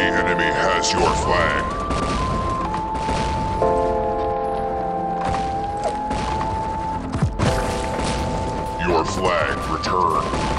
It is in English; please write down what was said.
The enemy has your flag. Your flag returned.